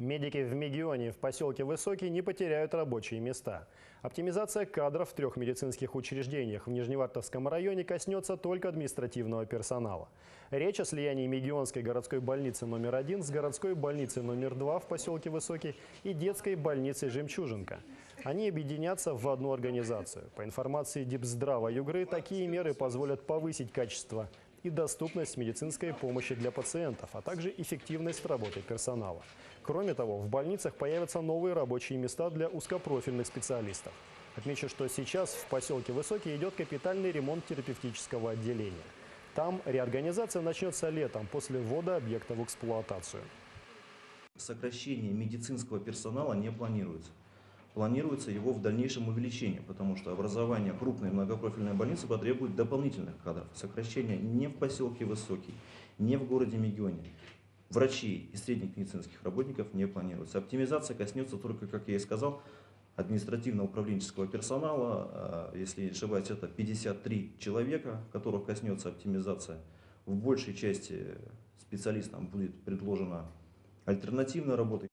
Медики в Мегионе в поселке Высокий не потеряют рабочие места. Оптимизация кадров в трех медицинских учреждениях в Нижневартовском районе коснется только административного персонала. Речь о слиянии Мегионской городской больницы номер один с городской больницей номер два в поселке Высокий и детской больницей «Жемчужинка». Они объединятся в одну организацию. По информации Дипздрава Югры, такие меры позволят повысить качество и доступность медицинской помощи для пациентов, а также эффективность работы персонала. Кроме того, в больницах появятся новые рабочие места для узкопрофильных специалистов. Отмечу, что сейчас в поселке Высокий идет капитальный ремонт терапевтического отделения. Там реорганизация начнется летом после ввода объекта в эксплуатацию. Сокращение медицинского персонала не планируется. Планируется его в дальнейшем увеличение, потому что образование крупной многопрофильной больницы потребует дополнительных кадров. Сокращение не в поселке Высокий, не в городе Мегионе. Врачей и средних медицинских работников не планируется. Оптимизация коснется только, как я и сказал, административно-управленческого персонала. А, Если не ошибаюсь, это 53 человека, которых коснется оптимизация. В большей части специалистам будет предложена альтернативная работа.